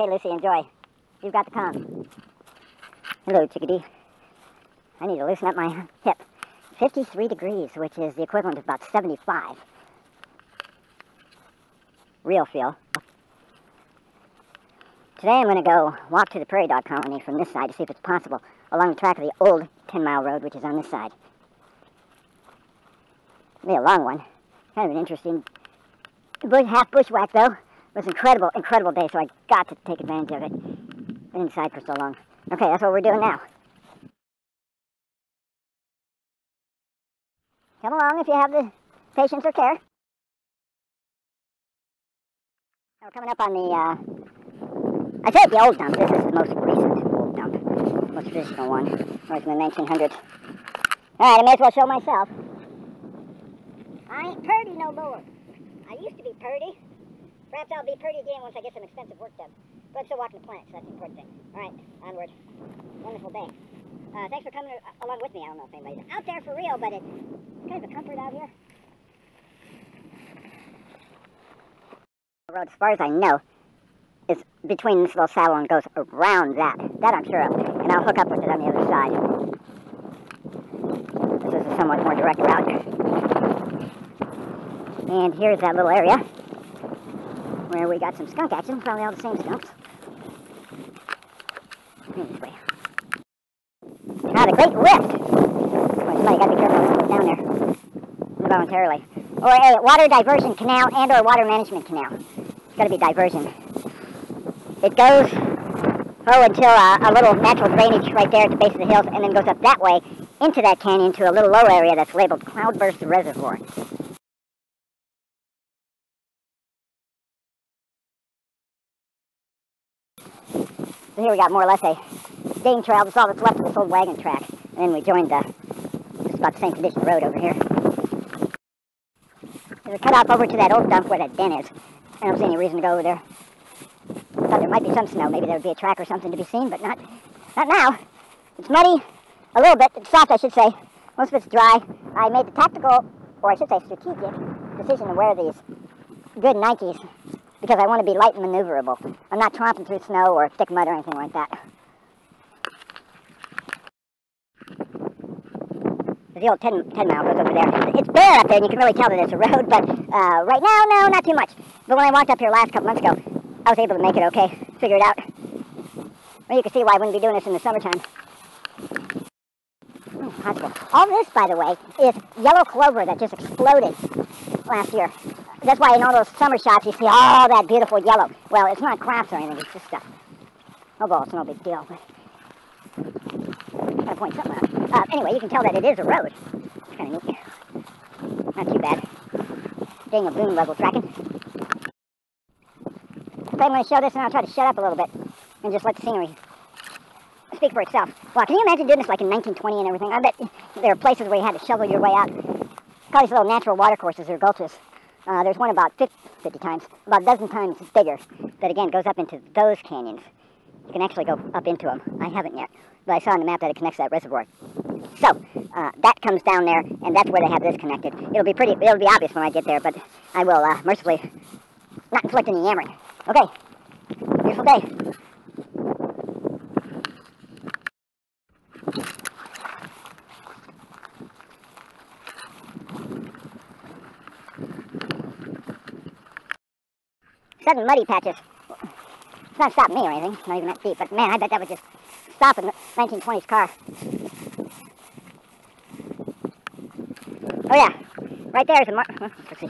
Okay, Lucy, enjoy. You've got the calm. Hello, chickadee. I need to loosen up my hip. 53 degrees, which is the equivalent of about 75. Real feel. Today I'm going to go walk to the prairie dog colony from this side to see if it's possible along the track of the old 10 mile road, which is on this side. It'll be a long one. Kind of an interesting bush, half bushwhack, though. It was an incredible, incredible day, so I got to take advantage of it. Been inside for so long. Okay, that's what we're doing now. Come along if you have the patience or care. We're coming up on the, uh, I said the old dump. This is the most recent old dump. Most traditional one. Was in the 1900s. All right, I may as well show myself. I ain't purdy no more. I used to be purdy. Perhaps I'll be pretty again once I get some expensive work done. But I'm still walking the planet, so that's the important thing. All right, onward. Wonderful day. Uh, thanks for coming along with me. I don't know if anybody's out there for real, but it's kind of a comfort out here. The road, as far as I know, is between this little saddle and goes around that. That I'm sure of. And I'll hook up with it on the other side. This is a somewhat more direct route. And here's that little area we got some skunk action, probably all the same skunks. This way. Now the Great Rift. Boy, somebody got to be careful down there involuntarily. Or a water diversion canal and or water management canal. It's got to be diversion. It goes, oh, until uh, a little natural drainage right there at the base of the hills and then goes up that way into that canyon to a little low area that's labeled Cloudburst Reservoir. So here we got more or less a game trail. That's all that's left of this old wagon track. And then we joined the, just about the same condition road over here. There's a cut off over to that old dump where that den is. I don't see any reason to go over there. I thought there might be some snow. Maybe there would be a track or something to be seen, but not, not now. It's muddy, a little bit. It's soft, I should say. Most of it's dry. I made the tactical, or I should say strategic, decision to wear these good Nikes because I want to be light and maneuverable. I'm not tromping through snow or thick mud or anything like that. The old 10, 10 mile goes over there. It's bare up there, and you can really tell that it's a road, but uh, right now, no, not too much. But when I walked up here last couple months ago, I was able to make it okay, figure it out. Well, you can see why I wouldn't be doing this in the summertime. Oh. All this, by the way, is yellow clover that just exploded last year. That's why in all those summer shots you see all that beautiful yellow. Well, it's not crops or anything, it's just stuff. Oh, well, it's no big deal. But gotta point something out. Uh, anyway, you can tell that it is a road. It's kind of neat. Not too bad. Staying a boom level tracking. Okay, I'm going to show this and I'll try to shut up a little bit and just let the scenery speak for itself. Well, can you imagine doing this like in 1920 and everything? I bet there are places where you had to shovel your way out. Call these little natural water courses or gulches. Uh, there's one about 50, 50 times, about a dozen times bigger, that again goes up into those canyons. You can actually go up into them. I haven't yet, but I saw on the map that it connects to that reservoir. So uh, that comes down there, and that's where they have this connected. It'll be pretty. It'll be obvious when I get there, but I will uh, mercifully not inflict any yammering. Okay, beautiful day. Sudden muddy patches. It's not stopping me or anything. Not even that deep. But man, I bet that would just stop a 1920s car. Oh yeah, right there is a mark. Let's see.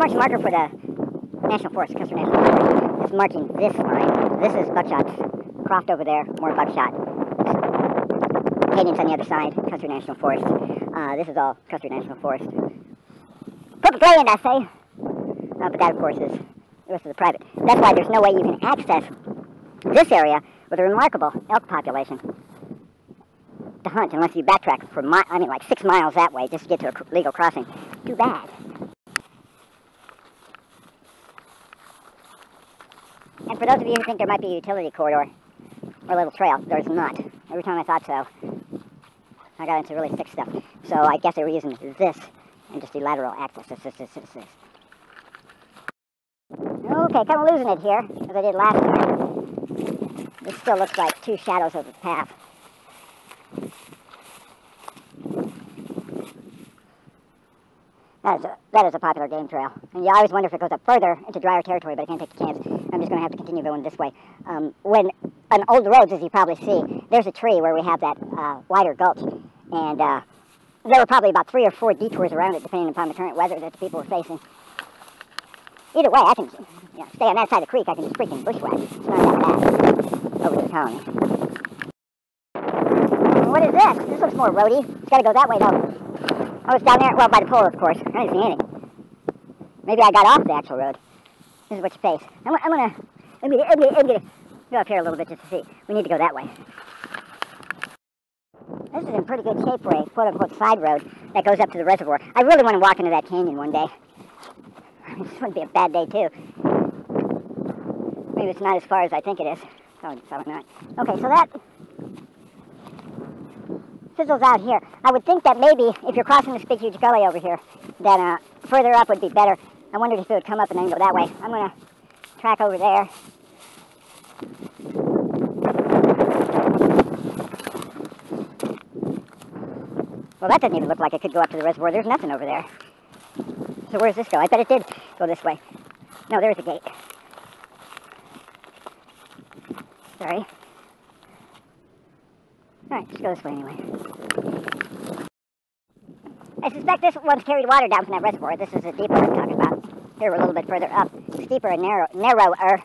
It's marker for the National Forest, Custer National Forest. It's marking this line. This is buckshots. Croft over there, more buckshot. Canyons on the other side, Custer National Forest. Uh, this is all Custer National Forest. Perfect land, I say. Uh, but that, of course, is the rest of the private. That's why there's no way you can access this area with a remarkable elk population to hunt unless you backtrack for, mi- I mean, like six miles that way just to get to a legal crossing. Too bad. And for those of you who think there might be a utility corridor or a little trail, there's not. Every time I thought so, I got into really thick stuff. So I guess they were using this and just the lateral access. This, this, this, this, this. Okay, kind of losing it here, as I did last time. This still looks like two shadows of the path. That is, a, that is a popular game trail. And you always wonder if it goes up further into drier territory, but I can't take the chance. I'm just going to have to continue going this way. Um, when on old roads, as you probably see, there's a tree where we have that uh, wider gulch. And uh, there were probably about three or four detours around it, depending upon the current weather that the people were facing. Either way, I can you know, stay on that side of the creek. I can just freaking bushwhack. It's not that bad over to the colony. What is this? This looks more roady. It's got to go that way, though. Oh, it's down there. Well, by the pole, of course. I didn't see anything. Maybe I got off the actual road. This is what you face. I'm, I'm gonna, I'm gonna, I'm gonna, I'm gonna go up here a little bit just to see. We need to go that way. This is in pretty good shape for a quote-unquote side road that goes up to the reservoir. I really want to walk into that canyon one day. this would be a bad day too. Maybe it's not as far as I think it is. Oh, probably not. Okay, so that fizzles out here. I would think that maybe if you're crossing this big huge gully over here, then uh, further up would be better. I wondered if it would come up and then go that way. I'm going to track over there. Well, that doesn't even look like it could go up to the reservoir. There's nothing over there. So where does this go? I bet it did go this way. No, there's a gate. Sorry. Alright, let's go this way anyway. I suspect this one's carried water down from that reservoir. This is a deeper I'm talking about. Here we're a little bit further up. Steeper and narrow, narrower.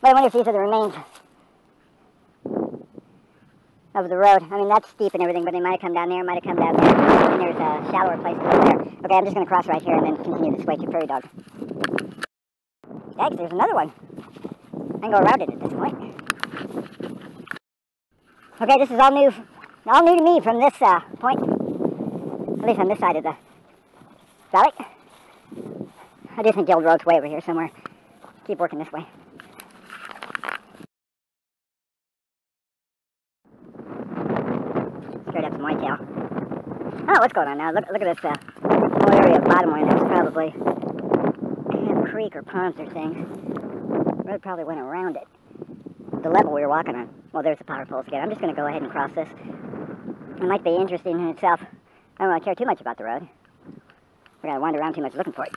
But I wonder if these are the remains of the road. I mean, that's steep and everything, but they might have come down there, might have come down there. And there's a shallower place over there. Okay, I'm just going to cross right here and then continue this way to Prairie Dog. Yikes, there's another one. I can go around it at this point. Okay, this is all new, all new to me from this uh, point. At least on this side of the valley. I do think the old road's way over here somewhere. Keep working this way. Straight up some whitetail. Oh, what's going on now? Look, look at this uh, whole area of bottomland. That's probably a creek or ponds or things. Road probably went around it. The level we were walking on. Well, there's the power poles again. I'm just going to go ahead and cross this. It might be interesting in itself. I don't really care too much about the road. We're going to wander around too much looking for it.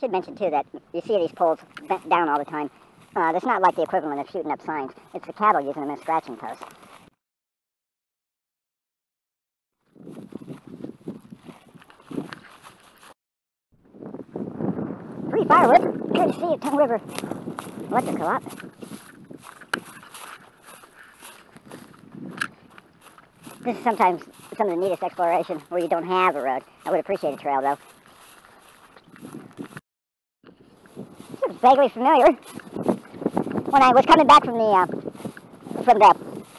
Should mention, too, that you see these poles bent down all the time. Uh, that's not like the equivalent of shooting up signs. It's the cattle using them as scratching posts. Free firewood. Good to see you, Tongue River Electric Co-op. This is sometimes some of the neatest exploration where you don't have a road. I would appreciate a trail, though. This looks vaguely familiar. When I was coming back from the uh, from the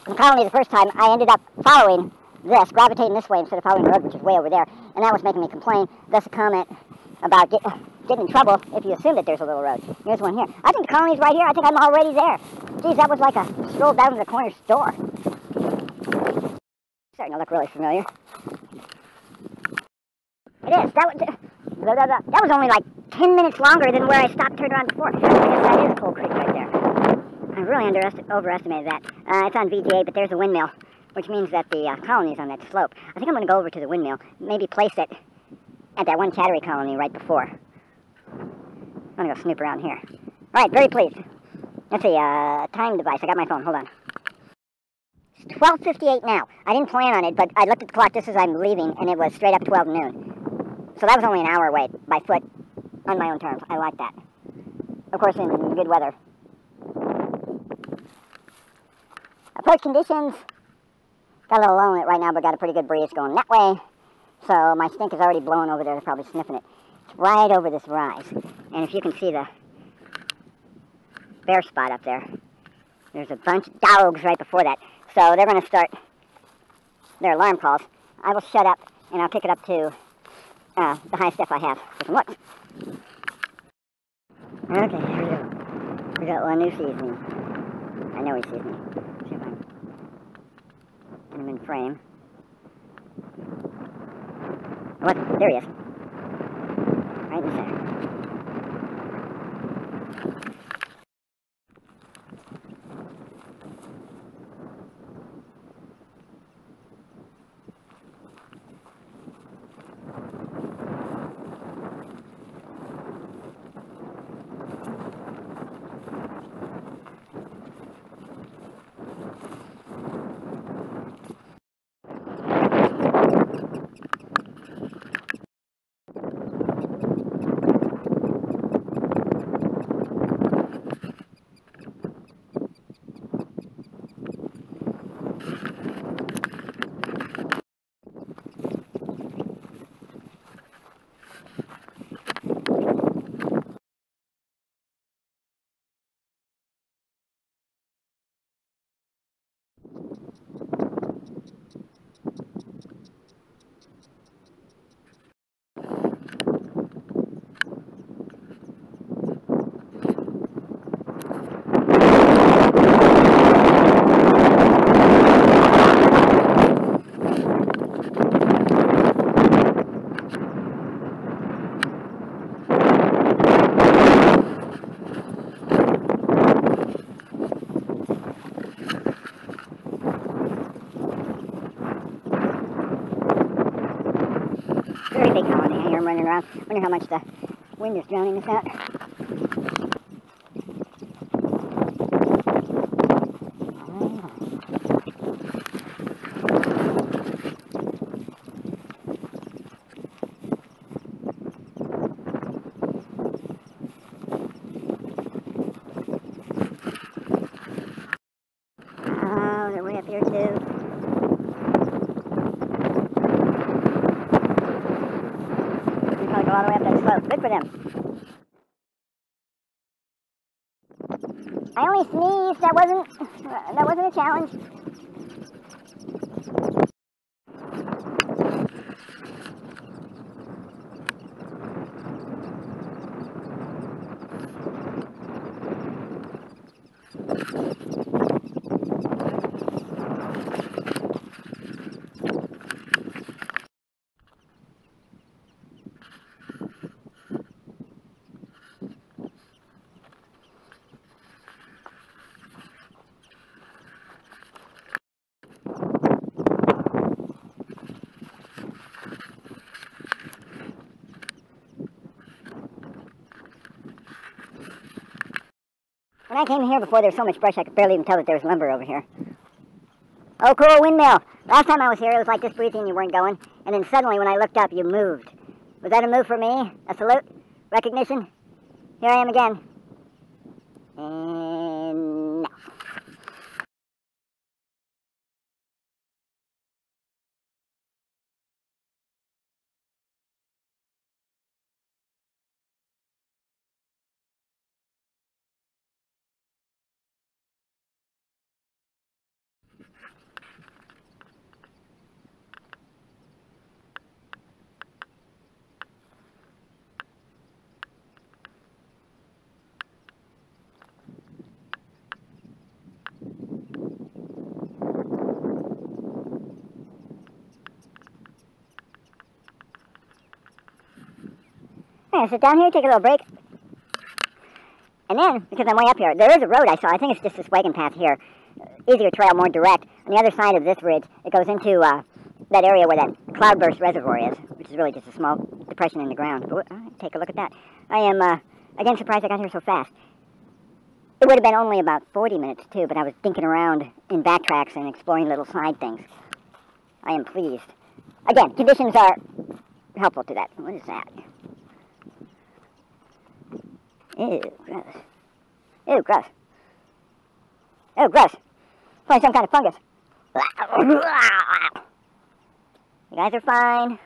from colony the first time, I ended up following this, gravitating this way instead of following the road, which is way over there, and that was making me complain. Thus, a comment about get, getting in trouble if you assume that there's a little road. Here's one here. I think the colony's right here. I think I'm already there. Geez, that was like a stroll down to the corner store starting to look really familiar. It is. That was, that was only like 10 minutes longer than where I stopped turned around before. That is Coal Creek right there. I really overestimated that. Uh, it's on VGA, but there's a windmill, which means that the uh, colony's on that slope. I think I'm going to go over to the windmill, maybe place it at that one chattery colony right before. I'm going to go snoop around here. All right, very pleased. Let's see, uh, time device. I got my phone. Hold on. 12.58 now. I didn't plan on it, but I looked at the clock just as I'm leaving, and it was straight up 12 noon. So that was only an hour away by foot on my own terms. I like that. Of course, in good weather. Approach conditions. Got a little low in it right now, but got a pretty good breeze going that way. So my stink is already blowing over there. They're probably sniffing it. It's right over this rise. And if you can see the bare spot up there, there's a bunch of dogs right before that. So they're going to start their alarm calls. I will shut up and I'll kick it up to uh, the highest step I have. So look. Okay, here we go. We got one new seasoning. I know he sees me. See if I can get him in frame. What? There he is. Right in the center. running around. Wonder how much the wind is drowning us out. Only sneezed. That wasn't uh, that wasn't a challenge. When I came here before, there was so much brush I could barely even tell that there was lumber over here. Oh, cool windmill. Last time I was here, it was like this breathing, you weren't going. And then suddenly, when I looked up, you moved. Was that a move for me? A salute? Recognition? Here I am again. And no. Yeah, sit down here, take a little break. And then, because I'm way up here, there is a road I saw. I think it's just this wagon path here. Easier trail, more direct. On the other side of this ridge, it goes into uh, that area where that cloudburst reservoir is, which is really just a small depression in the ground. But uh, take a look at that. I am, uh, again, surprised I got here so fast. It would have been only about 40 minutes, too, but I was dinking around in backtracks and exploring little side things. I am pleased. Again, conditions are helpful to that. What is that? Ew, gross. Ew, gross. Ew, gross. Probably some kind of fungus. You guys are fine.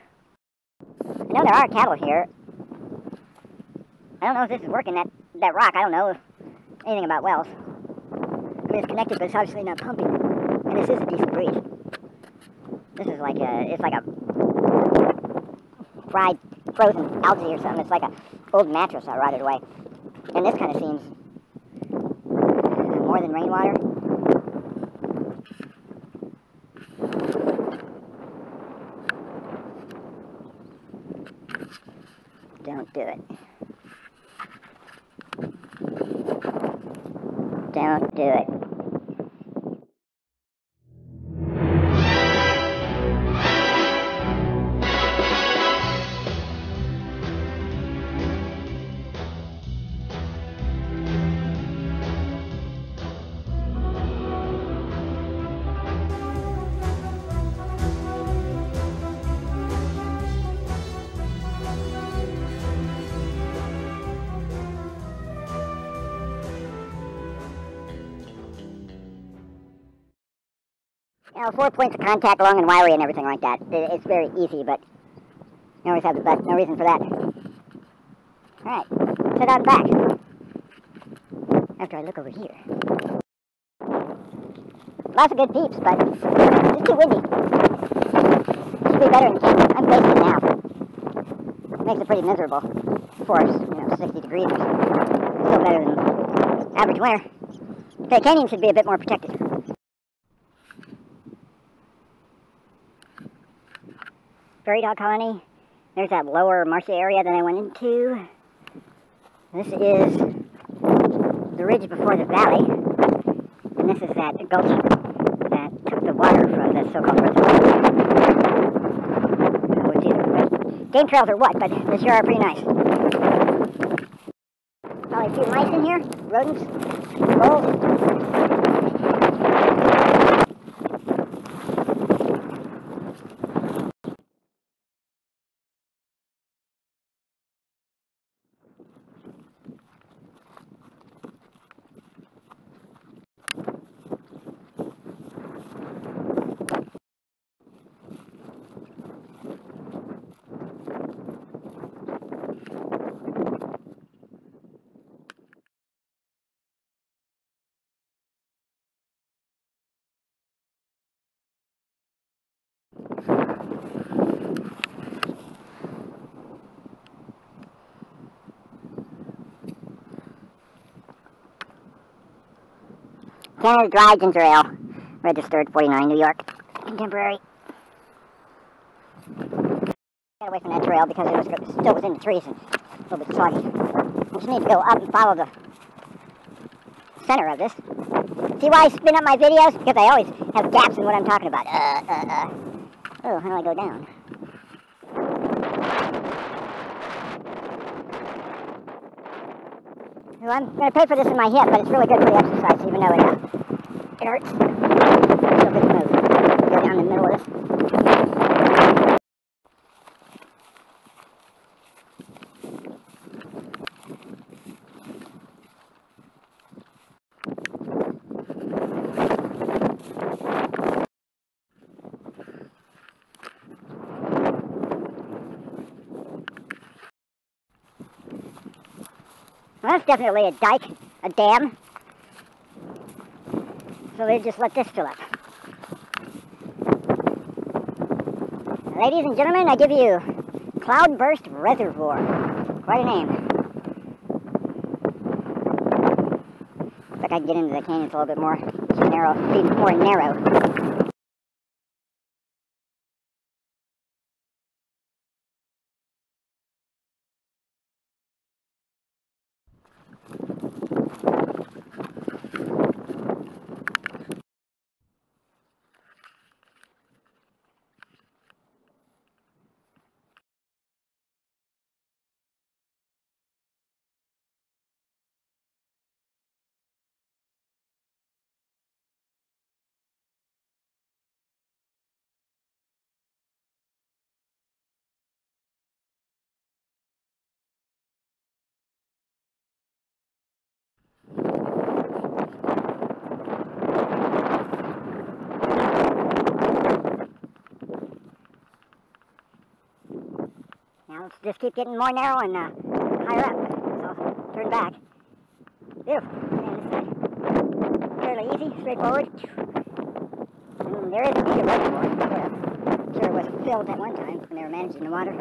I know there are cattle here. I don't know if this is working, that, that rock. I don't know anything about wells. I mean, it's connected, but it's obviously not pumping. And this is a decent breeze. This is like a, it's like a fried, frozen algae or something. It's like a old mattress I rotted away. And this kind of seems more than rainwater. Don't do it. Don't do it. You know, four points of contact, long and wiry, and everything like that. It's very easy, but you always have the best. No reason for that. All right, sit on back. After I look over here. Lots of good peeps, but it's too windy. Should be better in camp. I'm facing now. Makes it pretty miserable. Of course, you know, 60 degrees so. Still better than average winter. The canyon should be a bit more protected. Prairie dog colony. There's that lower marshy area that I went into. This is the ridge before the valley. And this is that gulch that took the water from the so-called game trails or what, but they sure are pretty nice. Probably a few mice in here, rodents, voles. Canada Dry Ginger Ale, registered 49 New York, contemporary. Got away from that trail because it was still was in the trees and a little bit soggy. I just need to go up and follow the center of this. See why I spin up my videos? Because I always have gaps in what I'm talking about. Uh, uh, uh. Oh, how do I go down? Well, I'm going to pay for this in my hip, but it's really good for the exercise, even though it, uh, it hurts. Still good move. Go down the middle of this. Definitely a dike, a dam. So they just let this fill up. Ladies and gentlemen, I give you Cloudburst Reservoir. Quite a name. Looks like I can get into the canyons a little bit more. It's narrow, more narrow. Let's just keep getting more narrow and uh, higher up. So turn back. Beautiful. Fairly easy, straightforward. And there is indeed a reservoir. I'm sure it was filled at one time when they were managing the water.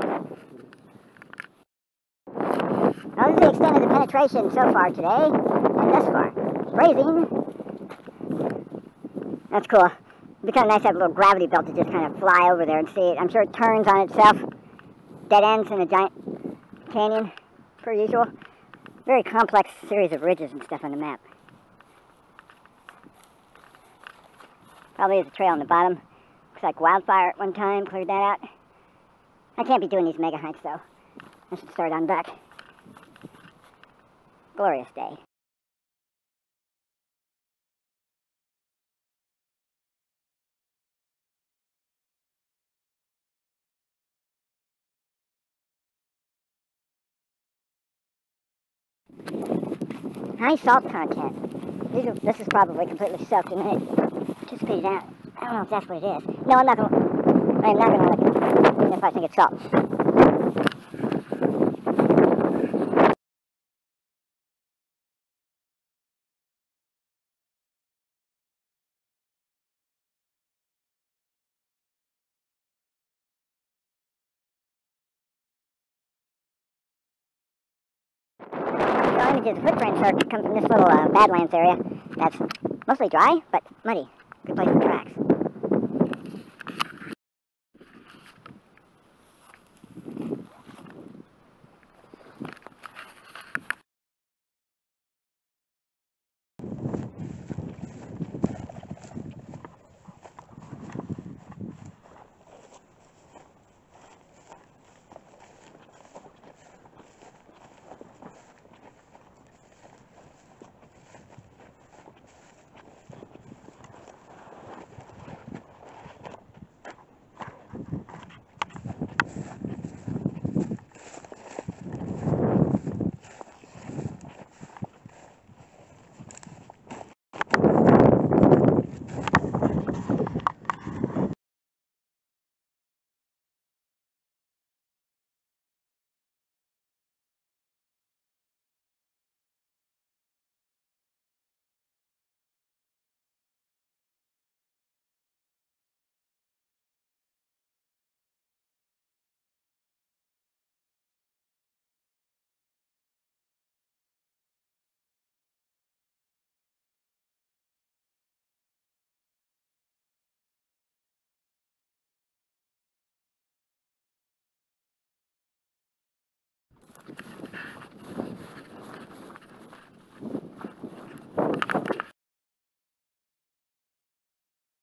Now this is the extent of the penetration so far today, and thus far. Raising. That's cool. It'd be kind of nice to have a little gravity belt to just kind of fly over there and see it. I'm sure it turns on itself. Dead ends in a giant canyon, per usual. Very complex series of ridges and stuff on the map. Probably is a trail on the bottom. Looks like wildfire at one time, cleared that out. I can't be doing these mega hikes though. I should start on back. Glorious day. High salt content. Are, this is probably completely soaked and then it out. I don't know if that's what it is. No, I'm not gonna. I am not gonna look it even if I think it's salt. Images, footprints are come from this little uh, Badlands area that's mostly dry, but muddy. Good place for tracks.